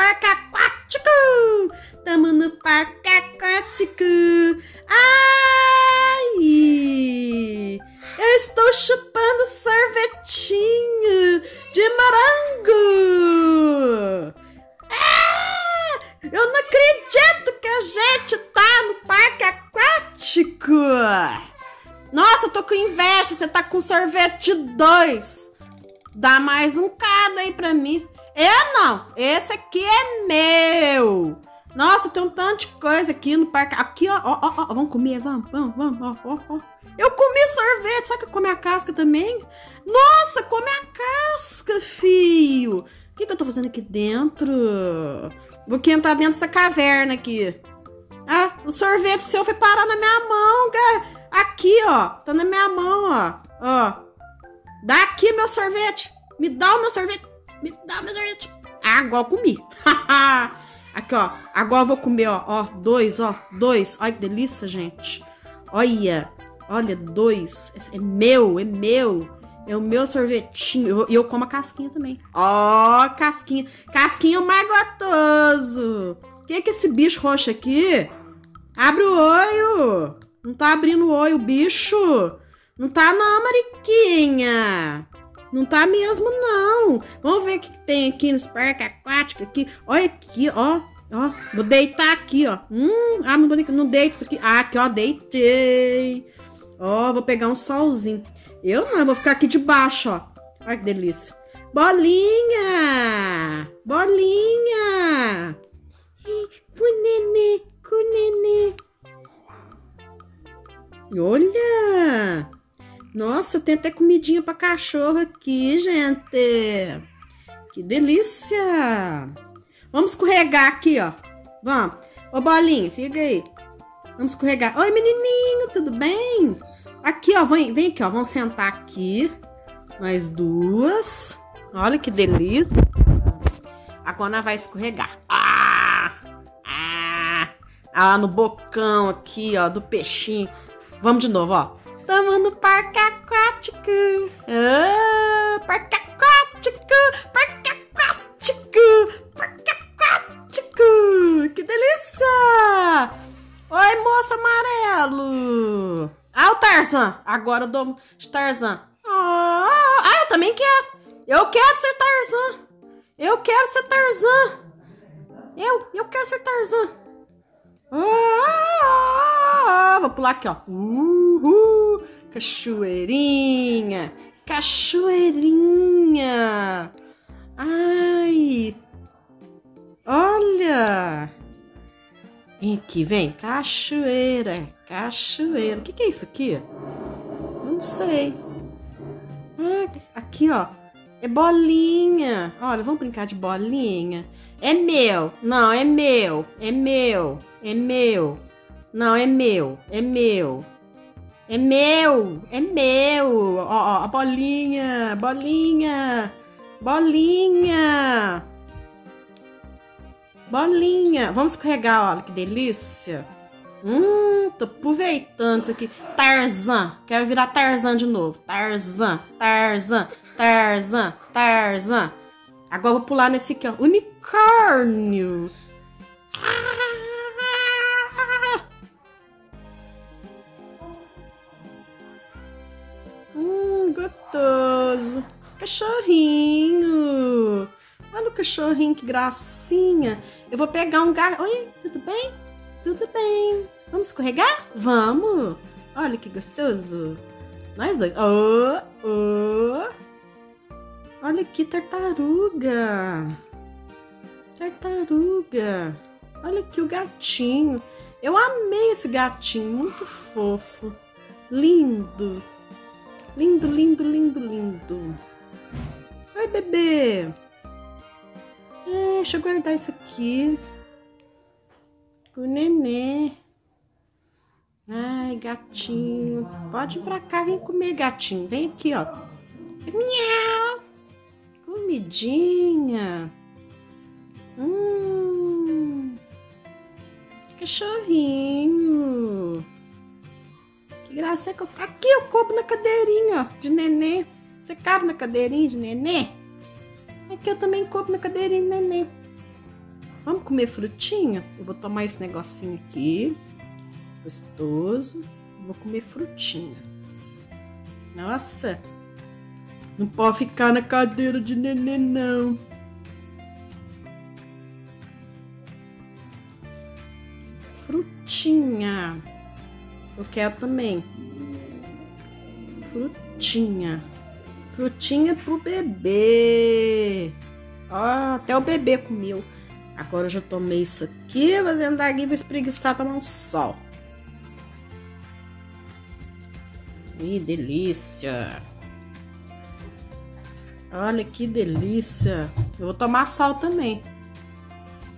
parque aquático! Tamo no parque aquático! Ai! Eu estou chupando sorvetinho de morango! Ah! Eu não acredito que a gente tá no parque aquático! Nossa, eu tô com inveja, você tá com sorvete dois! Dá mais um cada aí pra mim. Eu não, esse aqui é meu. Nossa, tem um tanto de coisa aqui no parque. Aqui, ó, ó, ó, ó. vamos comer, vamos, vamos, vamos, ó, ó, ó. Eu comi sorvete, só que come a casca também? Nossa, come a casca, fio. O que, que eu tô fazendo aqui dentro? Vou que entrar dentro dessa caverna aqui. Ah, o sorvete seu foi parar na minha mão, cara. Aqui, ó. Tá na minha mão, ó. Ó. Dá aqui meu sorvete. Me dá o meu sorvete. Me dá meu sorvete. Ah, agora eu comi. aqui, ó. Agora eu vou comer, ó. Ó, dois, ó. Dois. Olha que delícia, gente. Olha. Olha, dois. É meu, é meu. É o meu sorvetinho. E eu, eu, como a casquinha também. Ó, casquinha. Casquinha mais gostoso. O que é que esse bicho roxo aqui? Abre o olho. Não tá abrindo o olho, bicho. Não tá não, Mariquinha. Não tá mesmo, não. Vamos ver o que tem aqui nos parques aquáticos aqui. Olha aqui, ó. Ó, vou deitar aqui, ó. Hum, ah, não, vou, não deito isso aqui. Ah, aqui, ó, deitei. Ó, vou pegar um solzinho. Eu não, vou ficar aqui debaixo, ó. Olha que delícia. Bolinha! Bolinha! Com nenê, com nenê. Olha! Nossa, tem até comidinha para cachorro aqui, gente. Que delícia! Vamos escorregar aqui, ó. Vamos. Ô, bolinha, fica aí. Vamos escorregar. Oi, menininho, tudo bem? Aqui, ó, vem, vem aqui, ó. Vamos sentar aqui. Mais duas. Olha que delícia. Agora vai escorregar. Ah! Ah! Ah, no bocão aqui, ó, do peixinho. Vamos de novo, ó. Tamo no parque aquático. Ah, parque aquático, parque aquático, parque aquático. Que delícia! Oi, moço amarelo. Ah, o Tarzan. Agora eu dou Tarzan. Ah, ah, eu também quero. Eu quero ser Tarzan. Eu quero ser Tarzan. Eu, eu quero ser Tarzan. Ah, vou pular aqui, ó. Uhul, cachoeirinha, cachoeirinha. Ai, olha. Vem aqui, vem. Cachoeira, cachoeira. O que, que é isso aqui? Não sei. Ah, aqui, ó. É bolinha. Olha, vamos brincar de bolinha. É meu. Não, é meu. É meu. É meu. Não, é meu. É meu. É meu. É meu. Ó, ó, a bolinha. Bolinha. Bolinha. Bolinha. Vamos escorregar, olha que delícia. Hum, tô aproveitando isso aqui. Tarzan. Quero virar Tarzan de novo. Tarzan, Tarzan, Tarzan, Tarzan. Agora vou pular nesse aqui, ó. Unicórnio. Cachorrinho. Olha o cachorrinho, que gracinha. Eu vou pegar um gato. Oi, tudo bem? Tudo bem. Vamos escorregar? Vamos. Olha que gostoso. Nós dois. Oh, oh. Olha que tartaruga. Tartaruga. Olha aqui o gatinho. Eu amei esse gatinho, muito fofo. Lindo. Lindo, lindo, lindo, lindo. Oi, bebê. É, deixa eu guardar isso aqui. O nenê. Ai, gatinho. Pode ir pra cá, vem comer, gatinho. Vem aqui, ó. Miau. Comidinha. Hum. Cachorrinho. Que graça. Aqui eu cobo na cadeirinha, ó, de nenê. Você cabe na cadeirinha de nenê? Aqui eu também cobo na cadeirinha de nenê. Vamos comer frutinha? Eu vou tomar esse negocinho aqui. Gostoso. Vou comer frutinha. Nossa. Não pode ficar na cadeira de neném, não. Frutinha. Eu quero também. Frutinha. Frutinha pro bebê. Ó, até o bebê comeu. Agora eu já tomei isso aqui, andar aqui, vou espreguiçar, tomar um sol. Que delícia! Olha que delícia! Eu vou tomar sal também.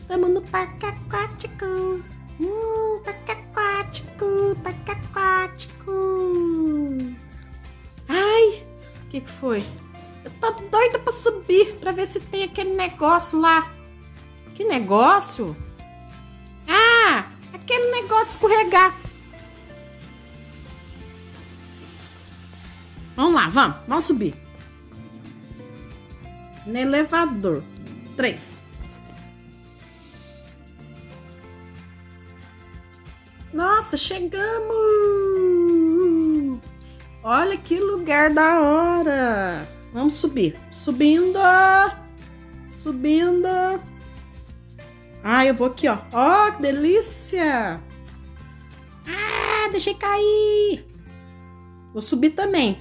Estamos no parque aquático. Hum, parque aquático, parque aquático. O que, que foi? Eu tô doida pra subir pra ver se tem aquele negócio lá. Que negócio? Ah, aquele negócio de escorregar. Vamos lá, vamos, vamos subir. No elevador. Três. Nossa, chegamos! Olha que lugar da hora! Vamos subir. Subindo! Subindo! Ah, eu vou aqui, ó. Ó, oh, que delícia! Ah, deixei cair! Vou subir também.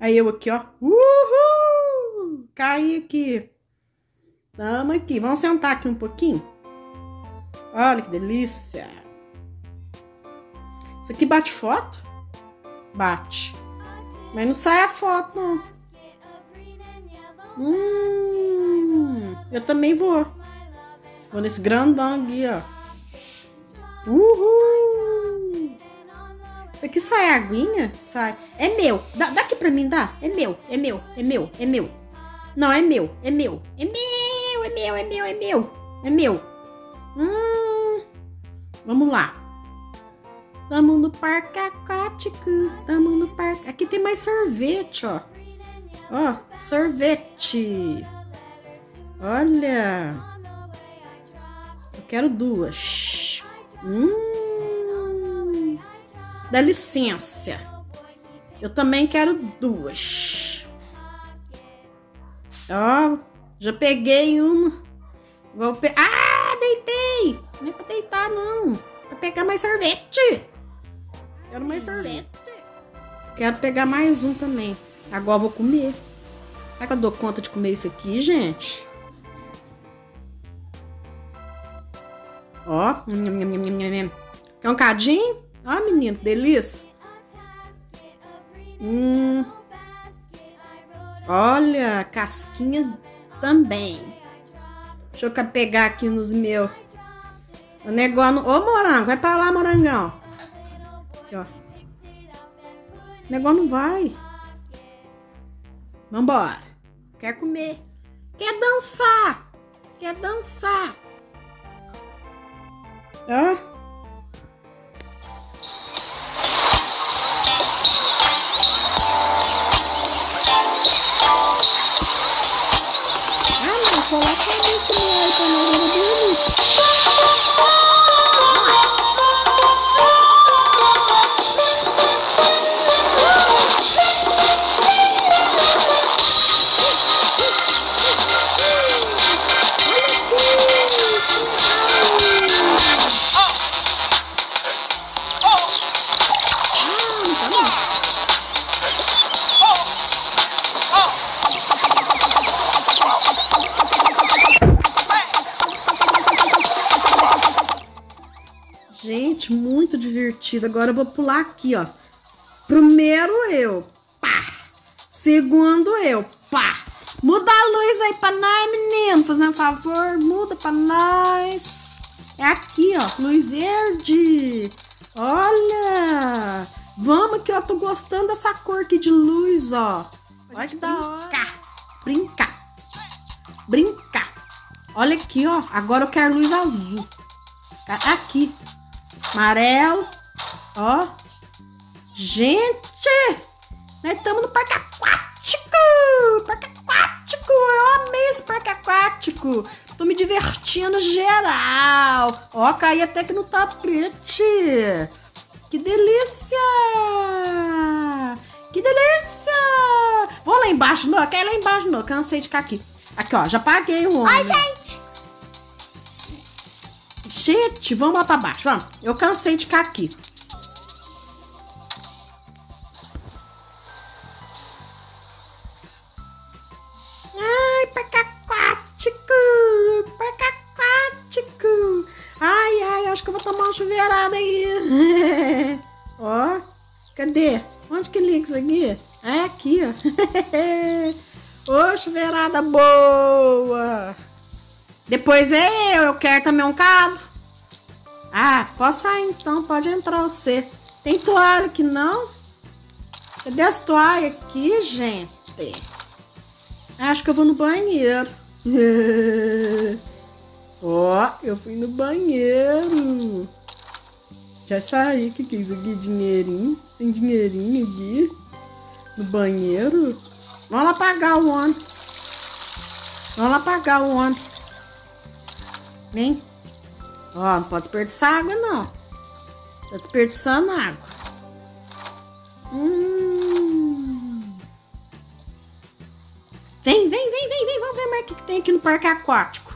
Aí eu aqui, ó. Uhul! Caí aqui. Tamo aqui. Vamos sentar aqui um pouquinho? Olha que delícia. Isso aqui bate foto? Bate. Mas não sai a foto, não. Hum, eu também vou. Vou nesse grandão aqui, ó. Uhul! Isso aqui sai aguinha? Sai. É meu. Dá, dá aqui pra mim, dá. É meu, é meu, é meu, é meu. Não, é meu, é meu. É meu, é meu, é meu, é meu. É meu. Hum. Vamos lá. Tamo no parque aquático. Tamo no parque. Aqui tem mais sorvete, ó. Ó, sorvete. Olha. Eu quero duas. Hum. Dá licença. Eu também quero duas. Ó, já peguei uma. Vou pe... Ah, deitei! Não é pra deitar, não. Pra pegar mais sorvete. Quero mais sorvete. Quero pegar mais um também. Agora vou comer. Será que eu dou conta de comer isso aqui, gente? Ó. Quer um cadinho? Ó, menino, delícia. Hum. Olha, casquinha também. Deixa eu pegar aqui nos meus. O negócio. Ô, morango, vai pra lá, morangão. Aqui, ó. O negócio não vai. Vambora. Quer comer. Quer dançar. Quer dançar. Ó. Gente, muito divertido. Agora eu vou pular aqui, ó. Primeiro eu, pá. Segundo eu, pá. Muda a luz aí pra nós, menino. Fazendo um favor, muda pra nós. É aqui, ó. Luz verde. Olha. Vamos que eu tô gostando dessa cor aqui de luz, ó. Olha que da hora. Brincar. Brincar. Olha aqui, ó. Agora eu quero luz azul. Aqui. Amarelo. Ó. Gente! Nós estamos no parque aquático! Parque aquático! Eu amei esse parque aquático! Tô me divertindo geral. Ó, caí até que no tapete. Que delícia! Que delícia! Vou lá embaixo, não. Quer ir lá embaixo, não. Cansei de ficar aqui. Aqui, ó. Já paguei o ônibus. Oi, gente! Gente, vamos lá pra baixo, vamos. Eu cansei de ficar aqui. Ai, parque aquático! Aquático! Ai, ai, acho que eu vou tomar uma chuveirada aí. ó, cadê? Onde que liga isso aqui? É aqui, ó. Ô, chuveirada boa! Depois é eu, eu quero também um cado. Ah, posso sair então, pode entrar você. Tem toalha aqui não? Cadê as toalhas aqui, gente? Acho que eu vou no banheiro. Ó, oh, eu fui no banheiro. Já saí. O que, que é isso aqui? Dinheirinho? Tem dinheirinho aqui? No banheiro? Vamos lá pagar o homem. Vamos lá pagar o homem. Vem. Ó, não pode desperdiçar água, não. Tá desperdiçando água. Hum. Vem, vem, vem, vem, vem. Vamos ver mais o que, que tem aqui no parque aquático.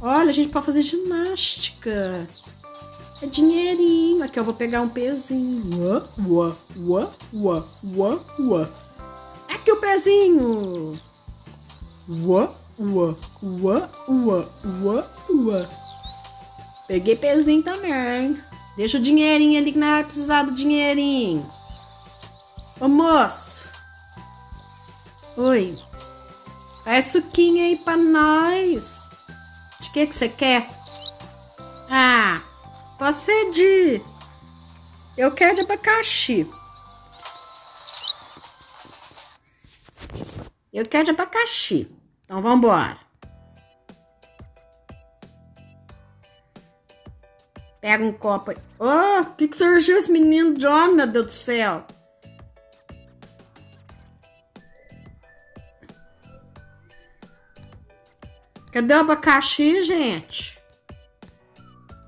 Olha, a gente pode fazer ginástica. É dinheirinho. Aqui eu vou pegar um pezinho. Uá, uá, uá, uá, uá. Aqui o pezinho. Uá, uá, uá, uá, uá, uá. Peguei pezinho também. Deixa o dinheirinho ali que não vai precisar do dinheirinho. Ô moço. Oi. Faz suquinho aí pra nós. De que que você quer? Ah, pode ser de... Eu quero de abacaxi. Eu quero de abacaxi. Então vamos embora. Pega um copo. Oh, o que, que surgiu esse menino John, meu Deus do céu? Cadê o abacaxi, gente?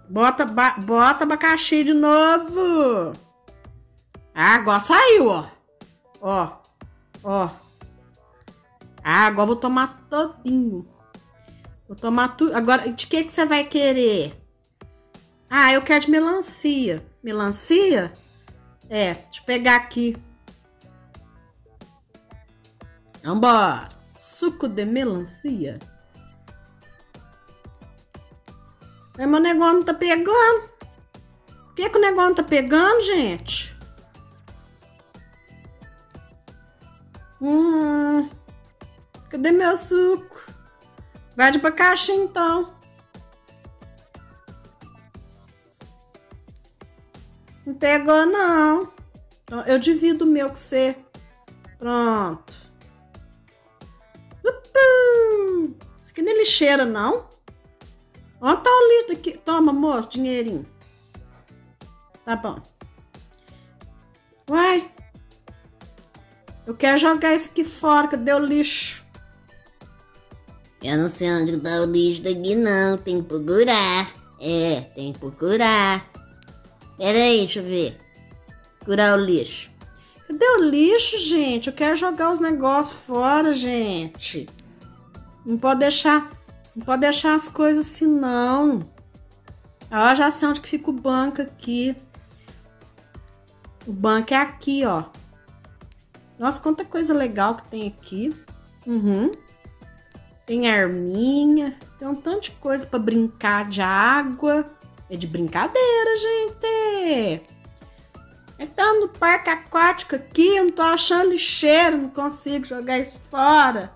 Bota, bota abacaxi de novo. Ah, agora saiu, ó. Ó, ó. Ah, agora vou tomar todinho. Vou tomar tudo. Agora, de que que você vai querer? Ah, eu quero de melancia. Melancia? É, deixa eu pegar aqui. Vambora. Suco de melancia. Mas meu negócio não tá pegando. Por que, que o negócio não tá pegando, gente? Hum. Cadê meu suco? Vai de pra caixa então. Pegou, não. Eu divido o meu com você. Pronto. Uhul. Isso aqui não é lixeira, não. Ó, tá o lixo aqui. Toma, moço, dinheirinho. Tá bom. Uai. Eu quero jogar isso aqui fora, cadê o lixo? Eu não sei onde tá o lixo daqui, não. Tem que procurar. É, tem que procurar. Pera aí, deixa eu ver. Curar o lixo. Cadê o lixo, gente? Eu quero jogar os negócios fora, gente. Não pode deixar. Não pode deixar as coisas assim, não. Ó, já sei onde que fica o banco aqui. O banco é aqui, ó. Nossa, quanta coisa legal que tem aqui. Uhum. Tem arminha. Tem um tanto de coisa para brincar de água. É de brincadeira, gente. Então, no parque aquático aqui, eu não tô achando lixeiro, não consigo jogar isso fora.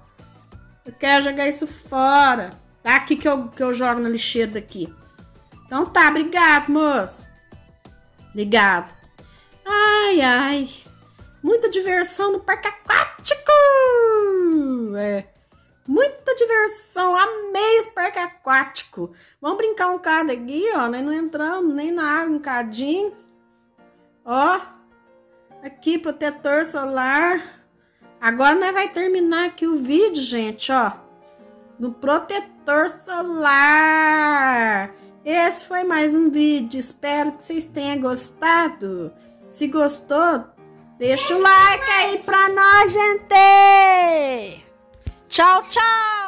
Eu quero jogar isso fora. Tá aqui que eu, que eu jogo na lixeira daqui. Então tá, obrigado, moço. Obrigado. Ai, ai. Muita diversão no parque aquático. É. Muita diversão, amei esse parque aquático. Vamos brincar um cada aqui, ó. Nós não entramos nem na água um cadinho. Ó, aqui protetor solar. Agora nós vai terminar aqui o vídeo, gente, ó. No protetor protetor solar. Esse foi mais um vídeo. Espero que vocês tenham gostado. Se gostou, deixa o like aí pra nós, gente. Ciao, ciao!